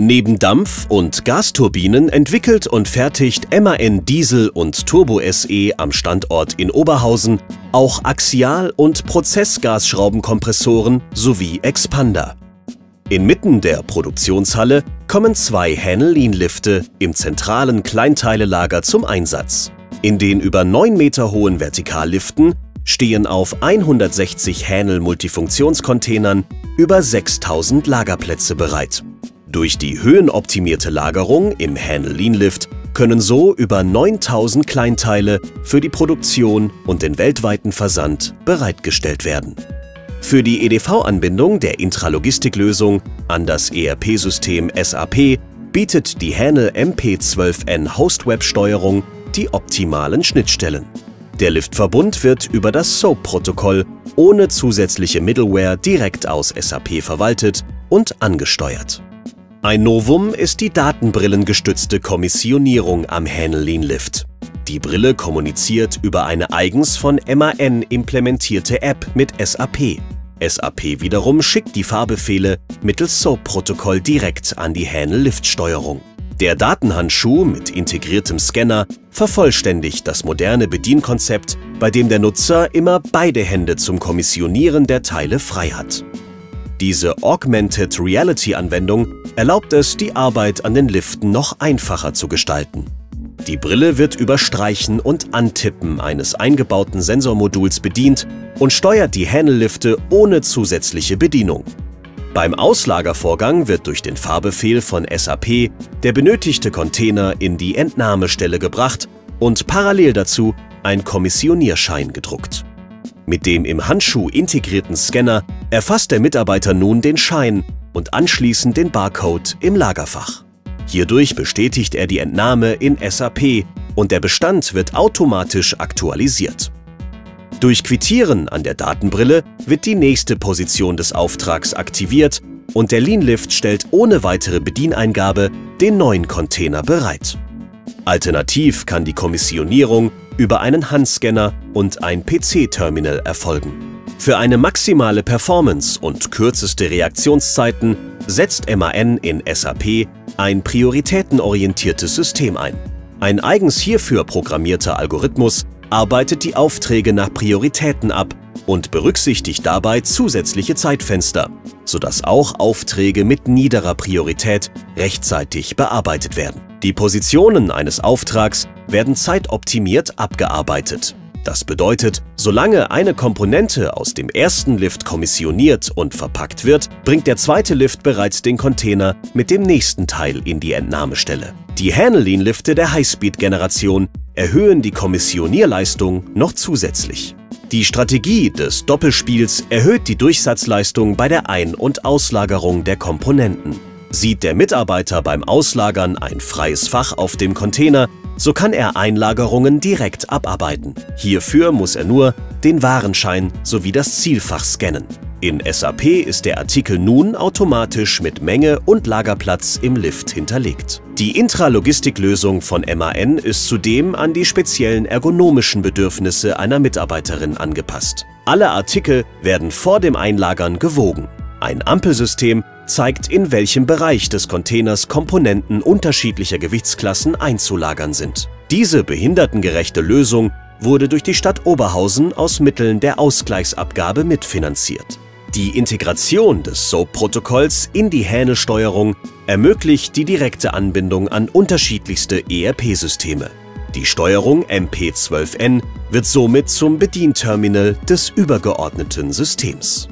Neben Dampf- und Gasturbinen entwickelt und fertigt MAN Diesel und Turbo SE am Standort in Oberhausen auch Axial- und Prozessgasschraubenkompressoren sowie Expander. Inmitten der Produktionshalle kommen zwei Hänel-Lean-Lifte im zentralen Kleinteilelager zum Einsatz. In den über 9 Meter hohen Vertikalliften stehen auf 160 Hänel-Multifunktionscontainern über 6000 Lagerplätze bereit. Durch die höhenoptimierte Lagerung im Handle-Lean-Lift können so über 9000 Kleinteile für die Produktion und den weltweiten Versand bereitgestellt werden. Für die EDV-Anbindung der Intralogistiklösung an das ERP-System SAP bietet die Hänel MP12N Host-Web-Steuerung die optimalen Schnittstellen. Der Liftverbund wird über das SOAP-Protokoll ohne zusätzliche Middleware direkt aus SAP verwaltet und angesteuert. Ein Novum ist die datenbrillengestützte Kommissionierung am Hänelin-Lift. Die Brille kommuniziert über eine eigens von MAN implementierte App mit SAP. SAP wiederum schickt die Fahrbefehle mittels SOAP-Protokoll direkt an die Hänel-Lift-Steuerung. Der Datenhandschuh mit integriertem Scanner vervollständigt das moderne Bedienkonzept, bei dem der Nutzer immer beide Hände zum Kommissionieren der Teile frei hat. Diese Augmented Reality-Anwendung erlaubt es, die Arbeit an den Liften noch einfacher zu gestalten. Die Brille wird über Streichen und Antippen eines eingebauten Sensormoduls bedient und steuert die Hänellifte ohne zusätzliche Bedienung. Beim Auslagervorgang wird durch den Fahrbefehl von SAP der benötigte Container in die Entnahmestelle gebracht und parallel dazu ein Kommissionierschein gedruckt. Mit dem im Handschuh integrierten Scanner erfasst der Mitarbeiter nun den Schein und anschließend den Barcode im Lagerfach. Hierdurch bestätigt er die Entnahme in SAP und der Bestand wird automatisch aktualisiert. Durch Quittieren an der Datenbrille wird die nächste Position des Auftrags aktiviert und der Lean-Lift stellt ohne weitere Bedieneingabe den neuen Container bereit. Alternativ kann die Kommissionierung über einen Handscanner und ein PC-Terminal erfolgen. Für eine maximale Performance und kürzeste Reaktionszeiten setzt MAN in SAP ein prioritätenorientiertes System ein. Ein eigens hierfür programmierter Algorithmus arbeitet die Aufträge nach Prioritäten ab und berücksichtigt dabei zusätzliche Zeitfenster, sodass auch Aufträge mit niederer Priorität rechtzeitig bearbeitet werden. Die Positionen eines Auftrags werden zeitoptimiert abgearbeitet. Das bedeutet, solange eine Komponente aus dem ersten Lift kommissioniert und verpackt wird, bringt der zweite Lift bereits den Container mit dem nächsten Teil in die Entnahmestelle. Die Hanelin-Lifte der Highspeed-Generation erhöhen die Kommissionierleistung noch zusätzlich. Die Strategie des Doppelspiels erhöht die Durchsatzleistung bei der Ein- und Auslagerung der Komponenten. Sieht der Mitarbeiter beim Auslagern ein freies Fach auf dem Container, so kann er Einlagerungen direkt abarbeiten. Hierfür muss er nur den Warenschein sowie das Zielfach scannen. In SAP ist der Artikel nun automatisch mit Menge und Lagerplatz im Lift hinterlegt. Die Intralogistiklösung von MAN ist zudem an die speziellen ergonomischen Bedürfnisse einer Mitarbeiterin angepasst. Alle Artikel werden vor dem Einlagern gewogen. Ein Ampelsystem zeigt, in welchem Bereich des Containers Komponenten unterschiedlicher Gewichtsklassen einzulagern sind. Diese behindertengerechte Lösung wurde durch die Stadt Oberhausen aus Mitteln der Ausgleichsabgabe mitfinanziert. Die Integration des SOAP-Protokolls in die Hähnelsteuerung ermöglicht die direkte Anbindung an unterschiedlichste ERP-Systeme. Die Steuerung MP12N wird somit zum Bedienterminal des übergeordneten Systems.